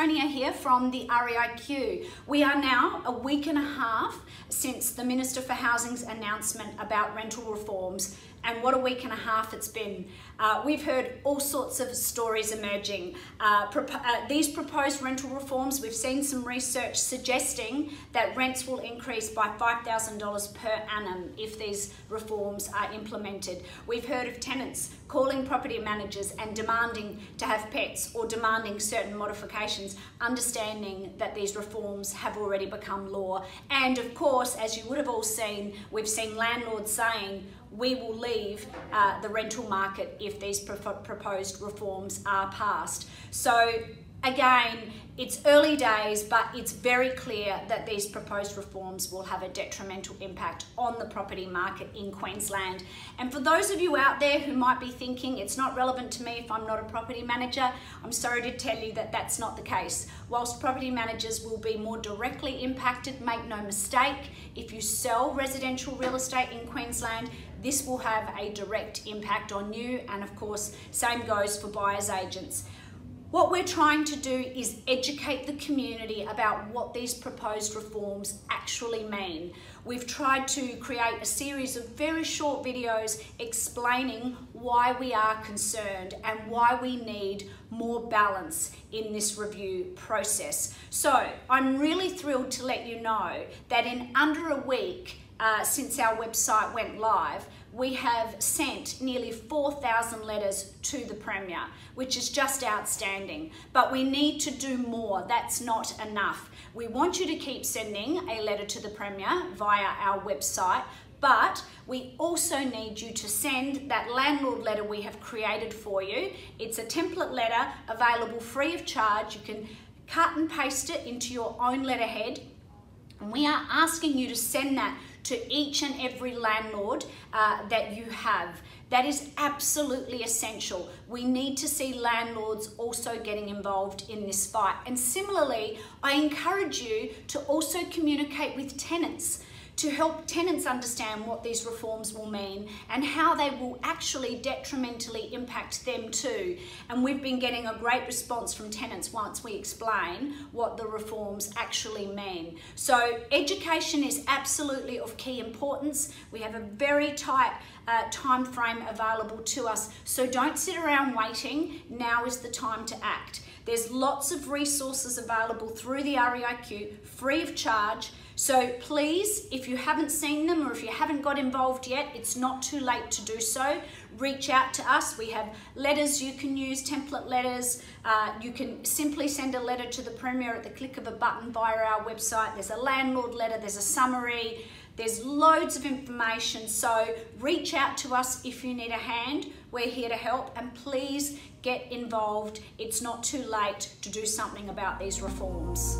Antonia here from the REIQ. We are now a week and a half since the Minister for Housing's announcement about rental reforms and what a week and a half it's been. Uh, we've heard all sorts of stories emerging. Uh, uh, these proposed rental reforms, we've seen some research suggesting that rents will increase by $5,000 per annum if these reforms are implemented. We've heard of tenants calling property managers and demanding to have pets or demanding certain modifications, understanding that these reforms have already become law. And of course, as you would have all seen, we've seen landlords saying, we will leave uh, the rental market if these proposed reforms are passed. So again, it's early days, but it's very clear that these proposed reforms will have a detrimental impact on the property market in Queensland. And for those of you out there who might be thinking it's not relevant to me if I'm not a property manager, I'm sorry to tell you that that's not the case. Whilst property managers will be more directly impacted, make no mistake, if you sell residential real estate in Queensland, this will have a direct impact on you and of course same goes for buyers agents. What we're trying to do is educate the community about what these proposed reforms actually mean. We've tried to create a series of very short videos explaining why we are concerned and why we need more balance in this review process. So I'm really thrilled to let you know that in under a week uh, since our website went live, we have sent nearly 4,000 letters to the Premier, which is just outstanding. But we need to do more. That's not enough. We want you to keep sending a letter to the Premier via our website, but we also need you to send that landlord letter we have created for you. It's a template letter available free of charge. You can cut and paste it into your own letterhead. And we are asking you to send that to each and every landlord uh, that you have. That is absolutely essential. We need to see landlords also getting involved in this fight. And similarly, I encourage you to also communicate with tenants to help tenants understand what these reforms will mean and how they will actually detrimentally impact them too. And we've been getting a great response from tenants once we explain what the reforms actually mean. So education is absolutely of key importance. We have a very tight uh, time frame available to us. So don't sit around waiting. Now is the time to act. There's lots of resources available through the REIQ, free of charge. So please, if you haven't seen them or if you haven't got involved yet, it's not too late to do so. Reach out to us. We have letters you can use, template letters. Uh, you can simply send a letter to the Premier at the click of a button via our website. There's a landlord letter, there's a summary, there's loads of information. So reach out to us if you need a hand. We're here to help and please get involved. It's not too late to do something about these reforms.